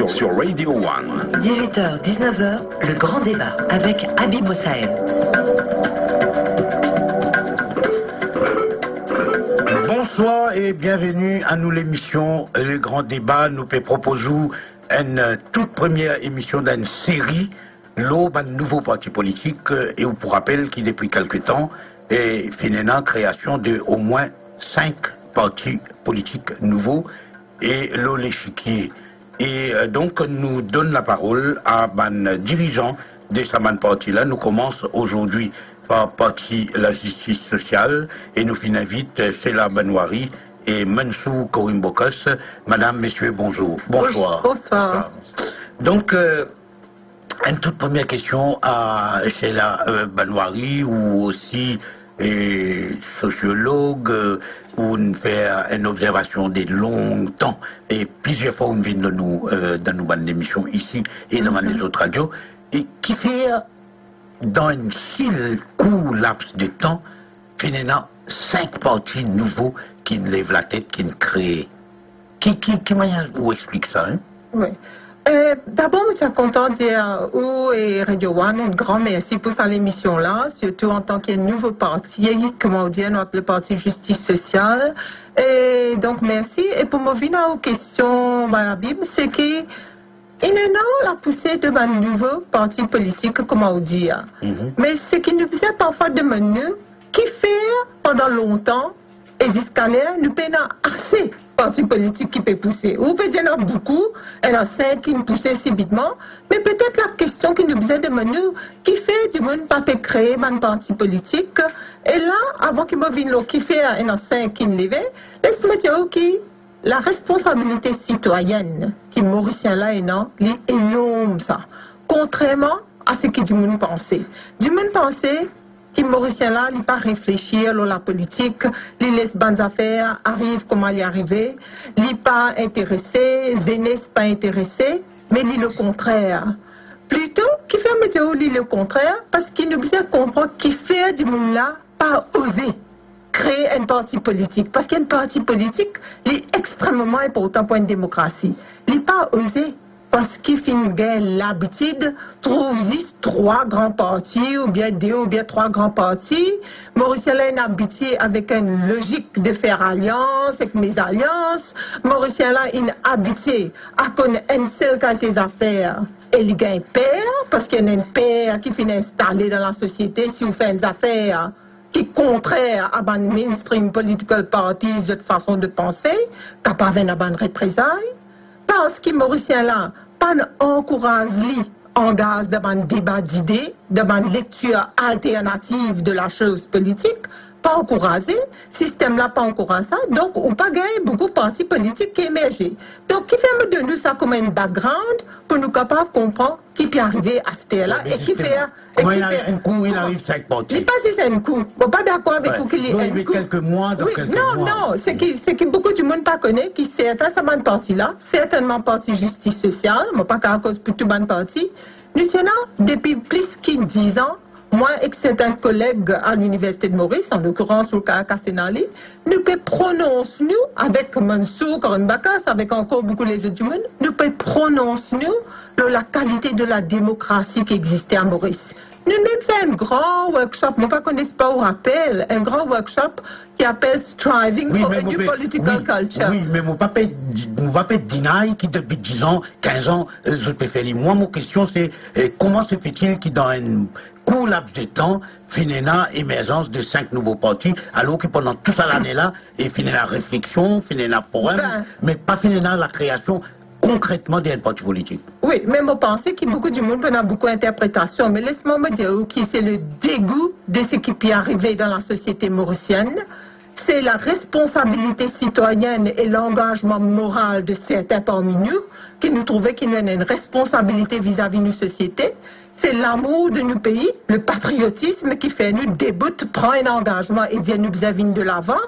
sur, sur Radio One. 18h, 19h, le grand débat avec Habib Mosaïd. Bonsoir et bienvenue à nous l'émission Le Grand Débat. Nous proposons une toute première émission d'une série, l'aube d'un nouveau parti politique, et pour rappel qui depuis quelque temps est finalement création de au moins cinq partis politiques nouveaux et l'eau l'échiquier. Et euh, donc nous donne la parole à un dirigeant de ce man parti-là. Nous commençons aujourd'hui par parti la justice sociale et nous finissons vite Céla Benoiri et Mansou Korimbokos. Madame, messieurs, bonjour. Bonsoir. Bonsoir. Donc, euh, une toute première question à Céla euh, Benoiri ou aussi euh, sociologue euh, où on fait une observation des longs temps et plusieurs fois on vient de nous euh, dans nos bandes d'émissions ici et dans les autres radios et qui fait dans un si court laps de temps, finalement, cinq partis nouveaux qui ne lèvent la tête, qui ne créent. Qui, qui, qui vous explique ça, hein? Oui. Euh, D'abord, je suis content de dire et Radio One un grand merci pour cette émission-là, surtout en tant que nouveau parti, comment on dit, notre parti Justice Sociale. Et donc, merci. Et pour me venir aux questions, Bible, c'est que il y a la poussée de ma nouveau parti politique, comment on dit. Mhm. Mais ce qui nous faisait parfois de nous, qui fait pendant longtemps, et jusqu'à là, nous payons assez partis politiques qui peuvent pousser. Ou peut-être il y a beaucoup, il y en a cinq qui nous poussent subitement, mais peut-être la question qui nous faisait de nous, qui fait du monde pas fait créer un parti politique, et là, avant qu'il me l'eau, qui fait, il y en a cinq qui nous levaient, laisse-moi dire, la responsabilité citoyenne qui Mauricien là est non, est énorme ça. Contrairement à ce que du monde pensait. Du monde pensait que Mauricien là, il pas réfléchir à la politique, il laisse bonnes affaires, arrive comment y arriver, il pas intéressé, jeunesse pas intéressé, mais il le contraire. Plutôt, qui fait météo, il le contraire, parce qu'il nous faisait comprendre qu'il fait du monde là, pas oser créer un parti politique. Parce qu'un parti politique est extrêmement important pour une démocratie. Il n'est pas osé. Parce qu'il finit l'habitude, trouve trois grands partis, ou bien deux, ou bien trois grands partis. Maurice a une habitude avec une logique de faire alliance, avec mes alliances. Maurice a une habitude à connaître un seul quand des affaires. Et il gagne père, parce qu'il y a un père qui finit installé dans la société si vous faites des affaires qui est contraire à une mainstream political parties de façon de penser, capable à une représailles, parce que Mauricien là, pas encourage lui en gaz devant débat d'idées, devant une lecture alternative de la chose politique, pas encouragé, système là pas encouragé donc on pas gagné beaucoup de partis politiques qui émergent. Donc qui fait de nous ça comme un background pour nous capables de comprendre qui peut arriver à ce là et qui fait... qui il arrive, un coup, il arrive cinq il partis. n'est pas si c'est un coup. Bon, pas d'accord avec vous qu'il il un coup. quelques mois, dans quelques non, mois. non, que, c'est que beaucoup du monde pas connaît, qui une partie là, certainement parti justice sociale, mais pas qu'à cause pour tout bonne parti. Nous tenons depuis plus que 10 ans, moi et certains collègues à l'Université de Maurice, en l'occurrence au Caracas Sénali, nous pouvons prononcer nous, avec Mansour Bakas, avec encore beaucoup les autres monde, nous pouvons prononcer nous la qualité de la démocratie qui existait à Maurice. Nous avons fait un grand workshop, moi pas connais pas au rappel, un grand workshop qui appelle Striving for a New Political oui, Culture. Oui, mais mon papa, mon papa deny qui depuis 10 ans, 15 ans, euh, je peux faire. Moi, mon question, c'est euh, comment se fait-il qu'il dans un court laps de temps, finalement, émergence de cinq nouveaux partis, alors que pendant toute l'année-là, et finalement, la réflexion, la forum, Ben. mais pas finalement la création concrètement d'un parti politique. Oui, mais moi pensais que beaucoup du monde avoir beaucoup d'interprétations. Mais laisse-moi me dire que c'est le dégoût de ce qui peut arriver dans la société mauricienne. C'est la responsabilité citoyenne et l'engagement moral de certains parmi nous qui nous trouvaient qu'il y a une responsabilité vis-à-vis de nos sociétés. C'est l'amour de nos pays, le patriotisme qui fait nous débute, prend un engagement et dit nous avons de l'avant.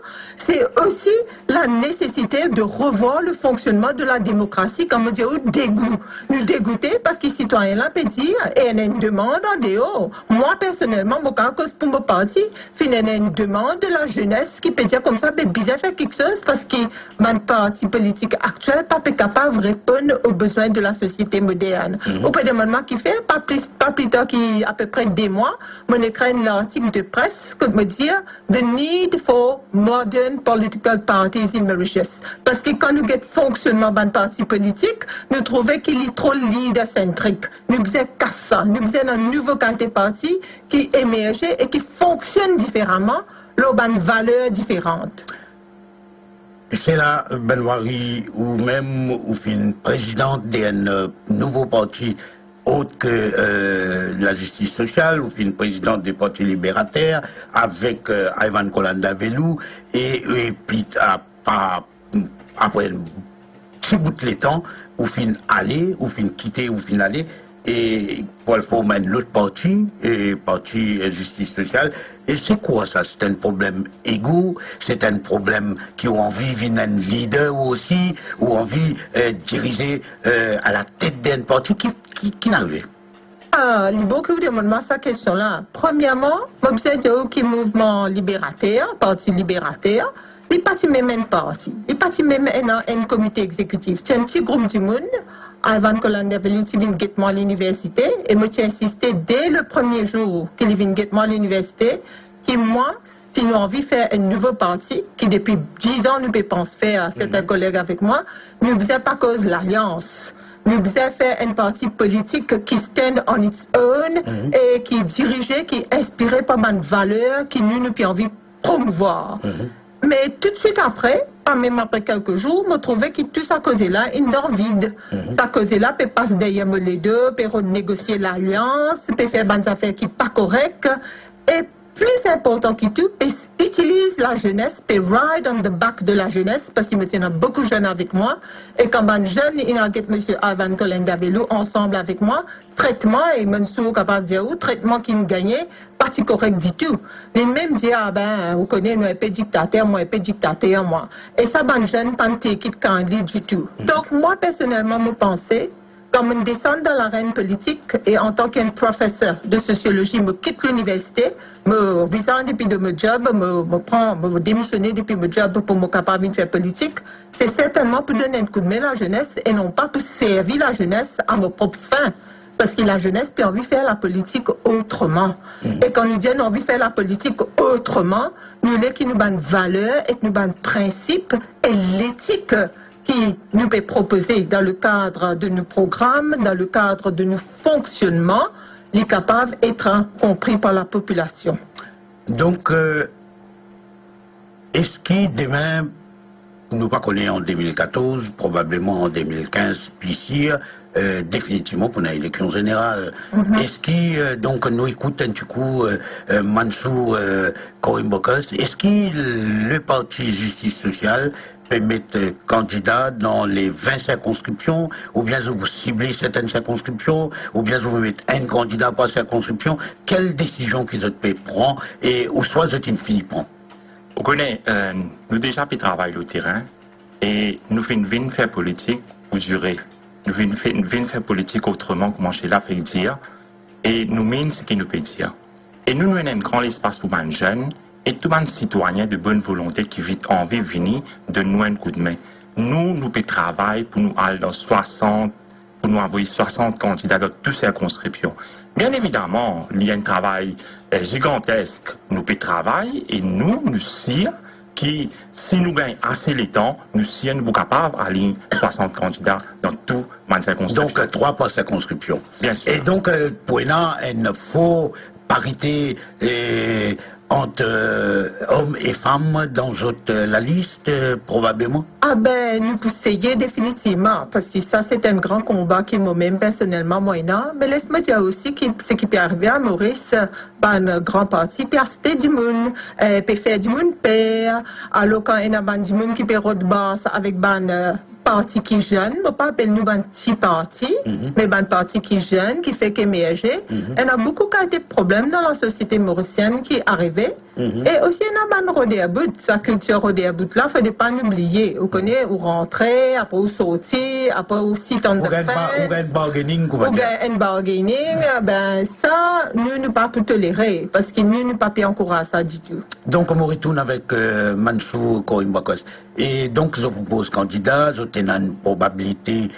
C'est aussi la nécessité de revoir le fonctionnement de la démocratie, comme on dit, au dégoût. Nous dégoûter parce que les citoyens peuvent dire, et il y a une demande en dehors. Moi, personnellement, mon cause pour mon parti, il y a une demande de la jeunesse qui peut dire comme ça, mais bien faire quelque chose parce que mon parti politique actuel n'est pas capable de répondre aux besoins de la société moderne. Au peut demander qui fait, pas plus, pas plus tard qu'à peu près des mois, mon écrit un article de presse que me dire the need for modern political parties in Mauritius. Parce que quand nous avons fonctionnement d'un parti politique, nous trouvons qu'il est trop leader-centrique. Nous qu'à ça. Nous un nouveau qualité parti qui émerge et qui fonctionne différemment, une valeur différente. C'est là, Benoît ou même ou présidente d'un euh, nouveau parti autre que euh, la justice sociale, ou fin présidente du parti libérateur, avec euh, Ivan Kolanda Velou, et, puis après un petit bout de temps, ou fin aller, ou fin quitter, ou fin aller, et le former l'autre parti, et parti justice sociale. Et c'est quoi ça? C'est un problème égo, c'est un problème qui ont envie de un leader aussi, ou envie euh, de diriger euh, à la tête d'un parti qui, qui, qui. Ah, il y a beaucoup de monde cette question-là. Premièrement, je le mouvement libérateur, parti libérateur, il n'est pas même parti. Il n'est pas même un comité exécutif. C'est un petit groupe du monde. Avant que l'on venu guettement à l'université, et moi, j'ai insisté dès le premier jour qu'il vient guettement à l'université, que moi, si nous avons envie de faire un nouveau parti, qui depuis 10 ans nous pensons faire, certains collègues avec moi, nous ne faisons pas cause de l'alliance. Nous devons faire un parti politique qui stand on its own Mhm. et qui est dirigé, qui est inspiré par une valeur qui nous, nous avons envie de promouvoir. Mais tout de suite après, pas même après quelques jours, me trouvais que tout ça causé-là, il dort vide. Ça causé-là, peut passer derrière les deux, peut renégocier l'alliance, peut faire des affaires qui pas correctes. Et plus important que tout, la jeunesse, peut ride on the back de la jeunesse, parce qu'il me tient beaucoup de jeunes avec moi. Et quand un jeune, il a M. Ivan Colenda Bello ensemble avec moi, traitement, et Mansour capable de dire, ou traitement qui me gagnait, pas si correct du tout. Les mêmes dire, ah ben, vous connaissez, nous, un peu dictateur, moi, un peu dictateur, moi. Et ça, ben, jeune, pas qui du tout. Donc, moi, personnellement, me pensais, comme une descente dans l'arène politique et en tant qu'un professeur de sociologie, me quitte l'université, me resign depuis de mon job, me, me prend, me démissionner depuis mon job pour me capable de faire politique, c'est certainement pour donner un coup de main à la jeunesse et non pas pour servir la jeunesse à mes propres fins. Parce que la jeunesse a envie de faire la politique autrement. Et quand nous disons envie de faire la politique autrement, nous voulons qu'il nous une valeur et que nous un principe et l'éthique qui nous est proposée dans le cadre de nos programmes, dans le cadre de nos fonctionnements, est capable d'être compris par la population. Donc, euh, est-ce que demain, nous pas connaissons en 2014, probablement en 2015, puis sûr, euh, définitivement pour une élection générale. Est-ce que, euh, donc, nous écoutons du coup euh, Mansour Karim Bokas, est-ce que le parti Justice Sociale mettre candidat dans les 20 circonscriptions, ou bien vous ciblez certaines circonscriptions, ou bien vous mettez un candidat par circonscription, quelle décision qu'ils peut prendre, et ou soit vous ne finit pas Vous connaissez, euh, nous déjà pu travailler au terrain et nous faisons faire politique pour durer. Nous venons faire politique autrement, comme je l'ai fait dire, et nous menons ce qu'il nous peut dire. Et nous, nous avons un grand espace pour les jeunes et tous les citoyens de bonne volonté qui ont envie de venir de nous un coup de main. Nous, nous pouvons travailler pour nous aller dans 60, pour nous envoyer 60 candidats dans toutes ces circonscriptions. Bien évidemment, il y a un travail euh, gigantesque. Nous pouvons travailler et nous, nous sire qui, si nous gagnons assez le temps, nous sommes capables d'aller 60 candidats dans tout les circonscriptions. Donc, euh, trois par circonscription. Bien sûr. Et donc, euh, pour là, il faut parité euh, entre euh, hommes et femmes dans euh, la liste, euh, probablement Ah ben, nous essayer définitivement, parce que ça, c'est un grand combat qui moi-même, personnellement, moyennant. Mais laisse-moi dire aussi que ce qui peut arriver à Maurice, ben, un grand parti, peut acheter du monde, euh, peut faire du monde père, alors quand il y a ben, du monde qui peut avec ben, parti qui jeune, je pas appeler nous un petit parti, Mhm. mais un parti qui jeune, qui fait qu'émerger. Il y a beaucoup de problèmes dans la société mauricienne qui arrivaient. Mhm. Et aussi, il y a un rodéabout, sa culture rodéabout là, il ne faut pas l'oublier. Vous connaissez, où rentrer, après où sortir, après Ou gagne ba- ou fête. gagne bargaining, comment Ou un bargaining, ben ça, nous ne pas tout tolérer, parce que nous ne pas encourager ça du tout. Donc, on retourne avec euh, Mansour Corinne Bakos. Et donc, je propose candidat, je tenais une probabilité,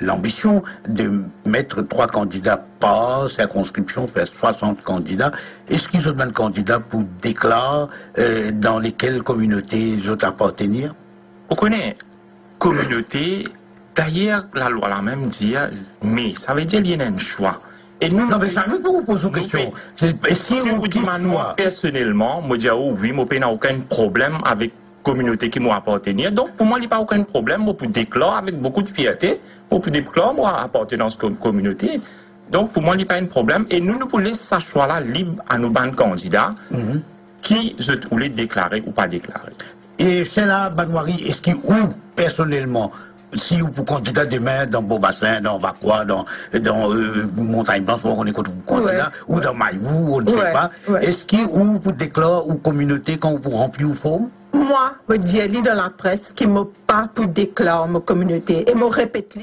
l'ambition de mettre trois candidats par circonscription, faire 60 candidats. Est-ce qu'ils ont un candidat pour déclarer euh, dans lesquelles communautés ils ont appartenir? On connaît communauté, d'ailleurs, la loi la même dit, mais ça veut dire qu'il y a un choix. Et nous, Non, mais ça, je vous pose une Nous, question. Si vous dites personnellement, moi, je dis, oh, oui, moi, je n'ai aucun problème avec communauté qui m'appartenir. Donc, pour moi, il n'y a pas aucun problème. Moi, pour déclarer avec beaucoup de fierté, moi, pour déclarer, moi, appartenance à une communauté. Donc, pour moi, il n'y a pas un problème. Et nous, nous pouvons laisser ce choix-là libre à nos bandes candidats Mhm. qui je voulais déclarer ou pas déclarer. Et c'est là, Banouari, est-ce qu'il, ou personnellement, si vous pour candidat demain dans Beaubassin, dans Vacroix, dans, dans euh, Montagne Blanche, on est contre candidat, Ouais. ou dans Maïvou, on ne sait pas, Ouais. est-ce qu'il, ou pour déclarer, ou communauté, quand vous remplir une forme Moi, je dis dans la presse qui m'a pas pour déclarer ma communauté. Et me répète